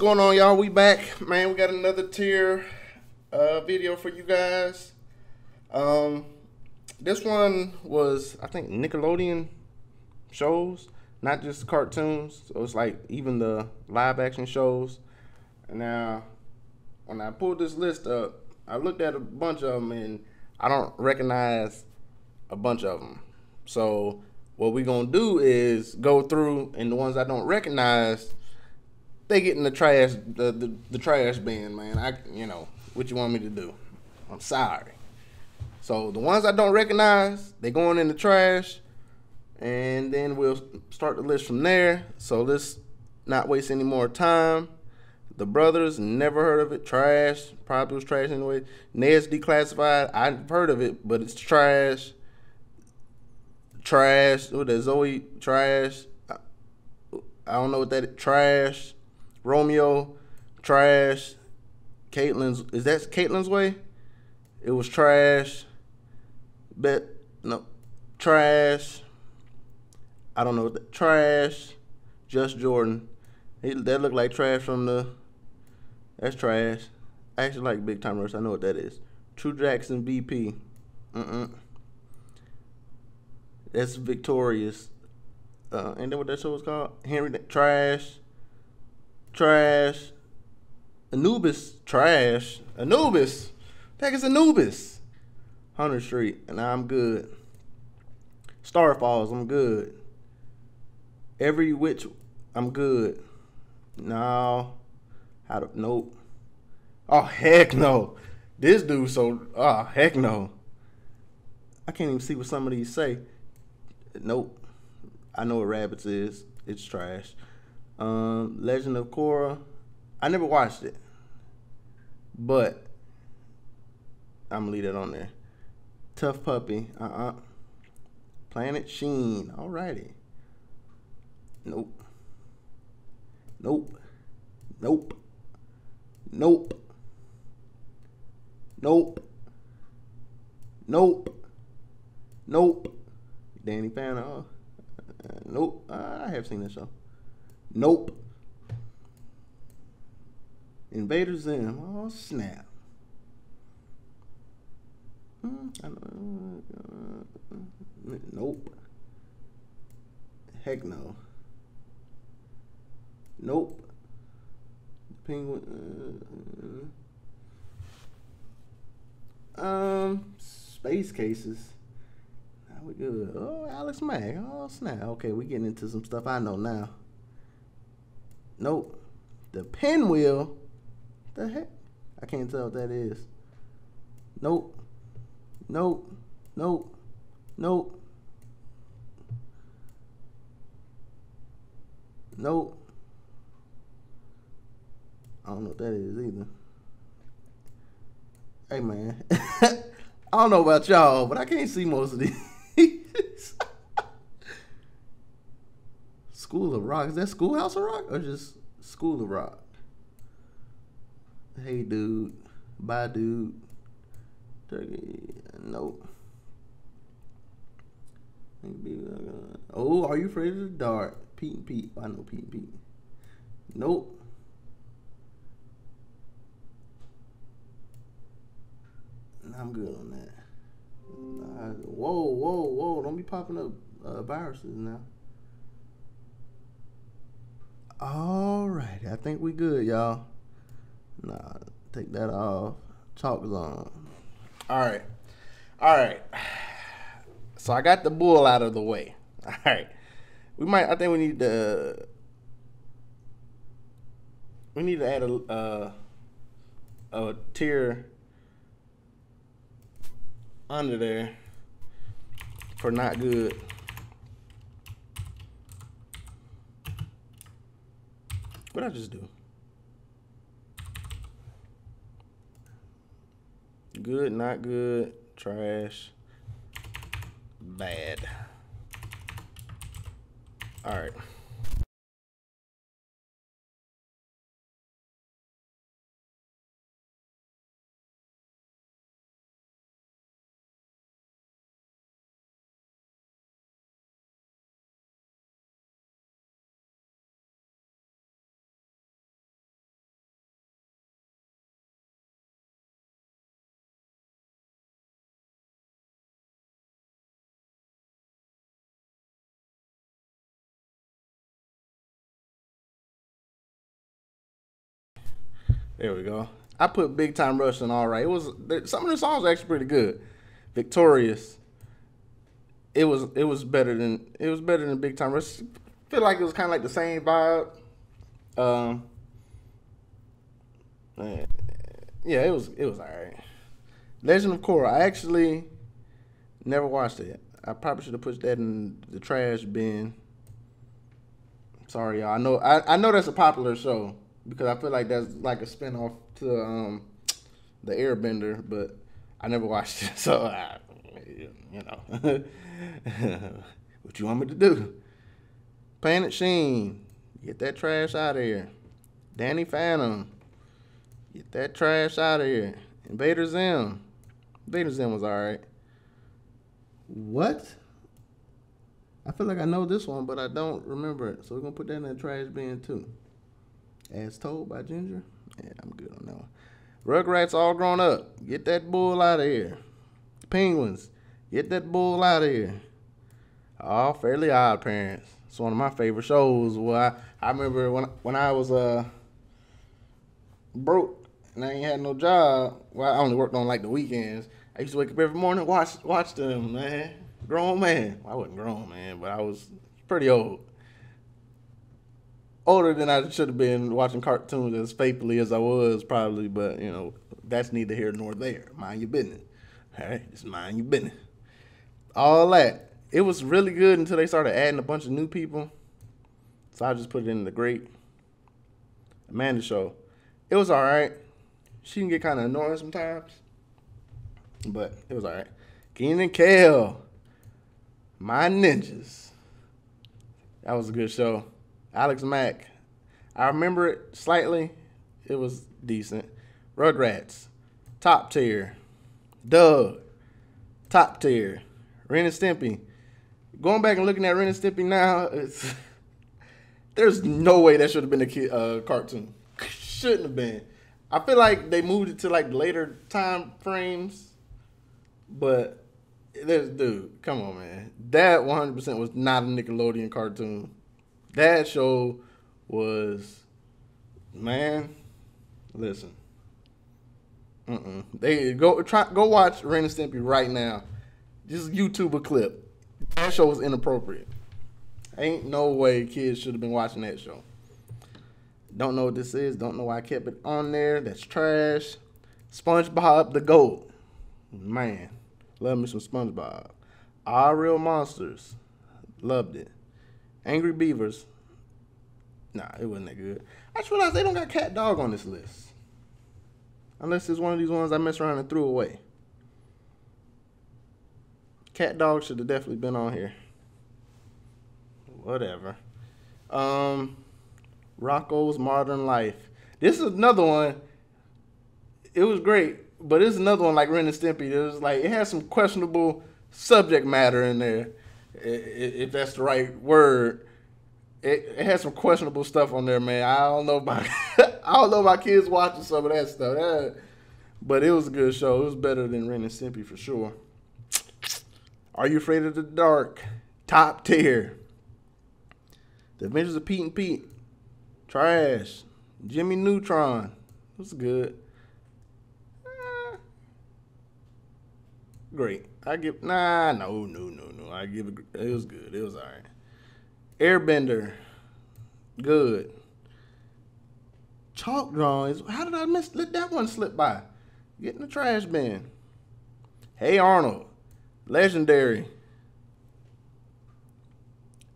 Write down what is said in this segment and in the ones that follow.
going on, y'all? We back, man. We got another tier uh, video for you guys. Um, this one was, I think, Nickelodeon shows, not just cartoons. So it's like even the live action shows. And now, when I pulled this list up, I looked at a bunch of them and I don't recognize a bunch of them. So what we gonna do is go through and the ones I don't recognize they get in the trash the, the, the trash bin, man. I you know, what you want me to do? I'm sorry. So the ones I don't recognize, they going in the trash, and then we'll start the list from there. So let's not waste any more time. The brothers, never heard of it. Trash, probably was trash anyway. Ned's declassified. I've heard of it, but it's trash. Trash. What is Zoe? Trash. I don't know what that is. Trash. Romeo, trash. Caitlin's is that Caitlin's way? It was trash. Bet no, trash. I don't know trash. Just Jordan. He, that looked like trash from the. That's trash. I actually like Big Time Rush. I know what that is. True Jackson VP. Mm-mm. That's victorious. Uh, and then what that show was called? Henry Trash trash. Anubis, trash. Anubis. Heck is Anubis. Hunter Street, and I'm good. Star Falls, I'm good. Every witch, I'm good. No. How to, nope. Oh, heck no. This dude so, oh, heck no. I can't even see what some of these say. Nope. I know what rabbits is. It's trash. Um, Legend of Korra. I never watched it, but I'm gonna leave it on there. T.U.F.F. Puppy. Uh uh-uh. uh Planet Sheen. Alrighty. Nope. Nope. Nope. Nope. Nope. Nope. Nope. Danny Phantom. Uh, nope. Uh, I have seen this show. Nope. Invader Zim. Oh, snap. Nope. Heck no. Nope. Penguin. Uh, um, space cases. Now we good. Oh, Alex Mack. Oh, snap. Okay, we getting into some stuff I know now. Nope. The pinwheel. The heck? I can't tell what that is. Nope. Nope. Nope. Nope. Nope. I don't know what that is either. Hey man. I don't know about y'all, but I can't see most of these. School of Rock. Is that Schoolhouse of Rock or just School of Rock? Hey, dude. Bye, dude. Turkey. Nope. Oh, are you afraid of the dark? Pete and Pete. I know Pete and Pete. Nope. I'm good on that. whoa, whoa, whoa. Don't be popping up uh, viruses now. All right, I think we good, y'all. Nah, take that off. Chalk zone. All right, all right. So I got the bull out of the way. All right, we might. I think we need to. We need to add a uh, a tier under there for not good. What I just do? Good, not good, trash, bad. All right. There we go. I put Big Time Rush in all right. It was some of the songs actually pretty good. Victorious. It was it was better than it was better than Big Time Rush. I feel like it was kind of like the same vibe. Um. Yeah, it was it was alright. Legend of Korra. I actually never watched it. I probably should have put that in the trash bin. Sorry, y'all. I know I, I know that's a popular show because I feel like that's like a spinoff to um the Airbender, but I never watched it, so I, you know, what you want me to do? Planet Sheen, get that trash out of here. Danny Phantom, get that trash out of here. Invader Zim, Invader Zim was alright. What? I feel like I know this one, but I don't remember it. So we're gonna put that in the trash bin too. As told by Ginger. Yeah, I'm good on that one. Rugrats all grown up. Get that bull out of here. Penguins. Get that bull out of here. All fairly odd parents. It's one of my favorite shows. Well, I, I remember when when I was uh broke and I ain't had no job. Well, I only worked on like the weekends. I used to wake up every morning watch watch them, man. Grown man. Well, I wasn't grown, man, but I was pretty old. Older than I should have been watching cartoons as faithfully as I was, probably, but you know, that's neither here nor there. Mind your business. All right, just mind your business. All that. It was really good until they started adding a bunch of new people. So I just put it in the great Amanda show. It was all right. She can get kind of annoying sometimes, but it was all right. Kenan and Kel, my ninjas. That was a good show. Alex Mack. I remember it slightly. It was decent. Rugrats, top tier. Doug, top tier. Ren and Stimpy. Going back and looking at Ren and Stimpy now, it's there's no way that should have been a kid, uh, cartoon. Shouldn't have been. I feel like they moved it to like later time frames, but there's dude, come on, man. That 100 percent was not a Nickelodeon cartoon. That show was, man. Listen, Mm-mm. they go try go watch Ren and Stimpy right now. Just YouTube a clip. That show was inappropriate. Ain't no way kids should have been watching that show. Don't know what this is. Don't know why I kept it on there. That's trash. SpongeBob the GOAT. Man, love me some SpongeBob. All Real Monsters. Loved it. Angry Beavers. Nah, it wasn't that good. I just realized they don't got Cat Dog on this list. Unless it's one of these ones I messed around and threw away. Cat Dog should have definitely been on here. Whatever. Um, Rocko's Modern Life. This is another one. It was great, but it's another one like Ren and Stimpy. It was like it has some questionable subject matter in there, if that's the right word. It, it has some questionable stuff on there, man. I don't know about I don't know about kids watching some of that stuff. That, but it was a good show. It was better than Ren and Stimpy for sure. Are you afraid of the dark? Top tier. The Adventures of Pete and Pete. Trash. Jimmy Neutron. It was good. Uh, great. I give nah no no no no. I give it. It was good. It was alright. Airbender. Good. Chalk drawings. How did I miss? Let that one slip by. Get in the trash bin. Hey Arnold. Legendary.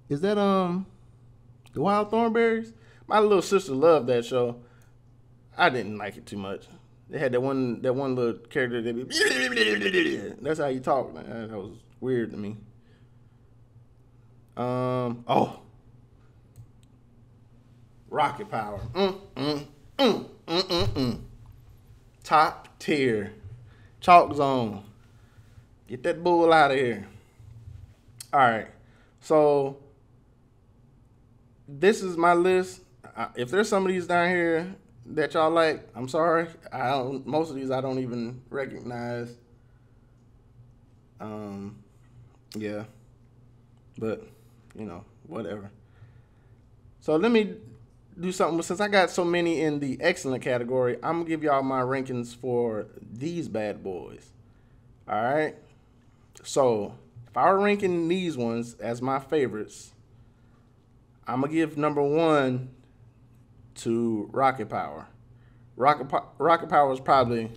Is that um the Wild Thornberrys? My little sister loved that show. I didn't like it too much. They had that one that one little character that that's how you talk. That was weird to me. Um oh. Rocket Power. Mm, mm, mm, mm, mm, mm. Top tier. Chalk zone. Get that bull out of here. All right. So this is my list. If there's some of these down here that y'all like, I'm sorry. I don't. Most of these I don't even recognize. Um, yeah, but you know, whatever. So let me do something since I got so many in the excellent category. I'm gonna give y'all my rankings for these bad boys. All right. So if I were ranking these ones as my favorites, I'm gonna give number one to Rocket Power. Rocket Rocket Power is probably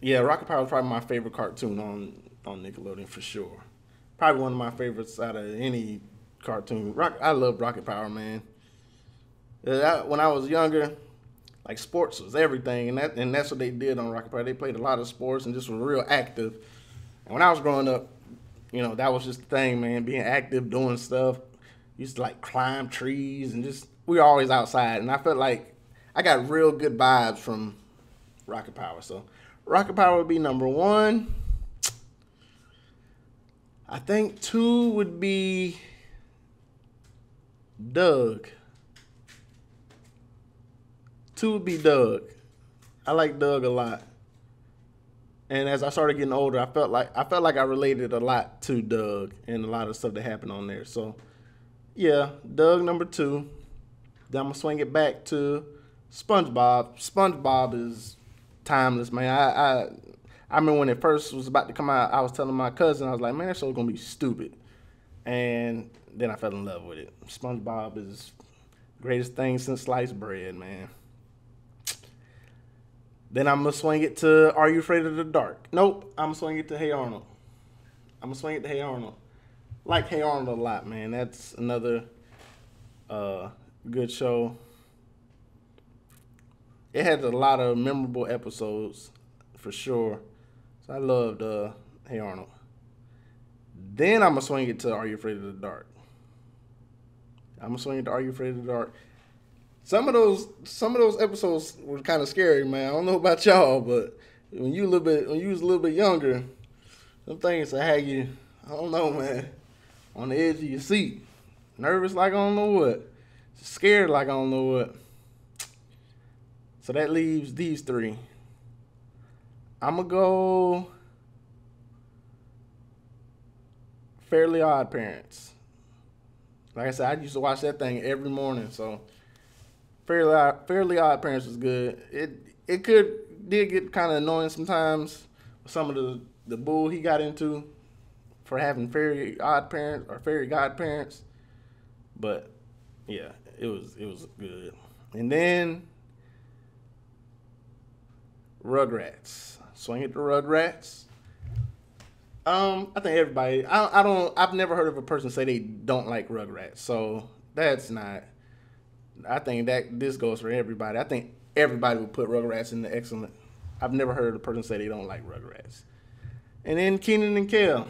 yeah, Rocket Power is probably my favorite cartoon on on Nickelodeon for sure. Probably one of my favorites out of any cartoon. Rock, I love Rocket Power, man. Uh, when I was younger, like sports was everything, and that and that's what they did on Rocket Power. They played a lot of sports and just were real active. And when I was growing up, you know, that was just the thing, man. Being active, doing stuff. Used to like climb trees and just we were always outside, and I felt like I got real good vibes from Rocket Power. So Rocket Power would be number one. I think two would be Doug. Two would be Doug. I like Doug a lot. And as I started getting older, I felt like I felt like I related a lot to Doug and a lot of stuff that happened on there. So yeah, Doug number two. Then I'm gonna swing it back to SpongeBob. SpongeBob is timeless, man. I, I I remember when it first was about to come out, I was telling my cousin, I was like, man, that show's gonna be stupid. And then I fell in love with it. SpongeBob is greatest thing since sliced bread, man. Then I'm gonna swing it to Are You Afraid of the Dark? Nope. I'm gonna swing it to Hey Arnold. I'm gonna swing it to Hey Arnold. Like Hey Arnold a lot, man. That's another uh, good show. It had a lot of memorable episodes for sure. So I loved uh, Hey Arnold. Then I'm gonna swing it to Are You Afraid of the Dark? I'm gonna swing it to Are You Afraid of the Dark? Some of those some of those episodes were kind of scary, man. I don't know about y'all, but when you a little bit when you was a little bit younger, some things that had you I don't know, man, on the edge of your seat, nervous like I don't know what, scared like I don't know what. So that leaves these three. I'm gonna go Fairly Odd Parents. Like I said, I used to watch that thing every morning. So Fairly Odd, Fairly Odd Parents was good. It it could did get kind of annoying sometimes. Some of the the bull he got into for having fairy odd parents or fairy godparents, but yeah, it was it was good. And then Rugrats. Swing it to Rugrats. Um, I think everybody. I, I don't. I've never heard of a person say they don't like Rugrats. So that's not. I think that this goes for everybody. I think everybody would put Rugrats in the excellent. I've never heard a person say they don't like Rugrats. And then Kenan and Kel.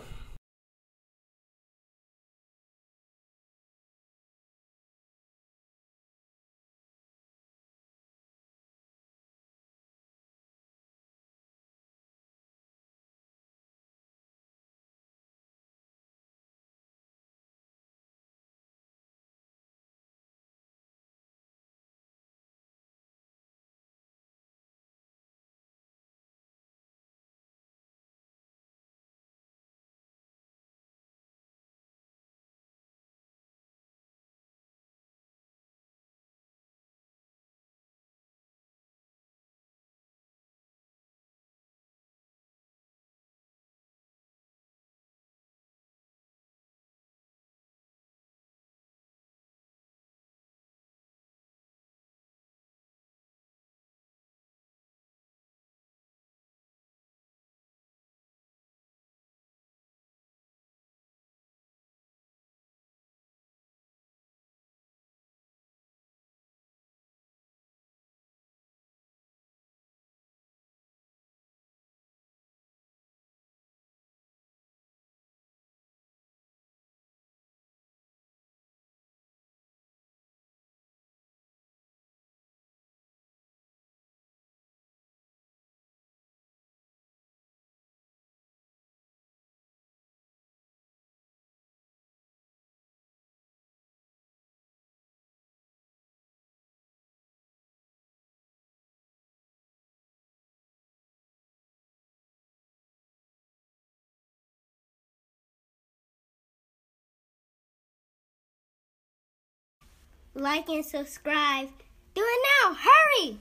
Like, and subscribe. Do it now. Hurry!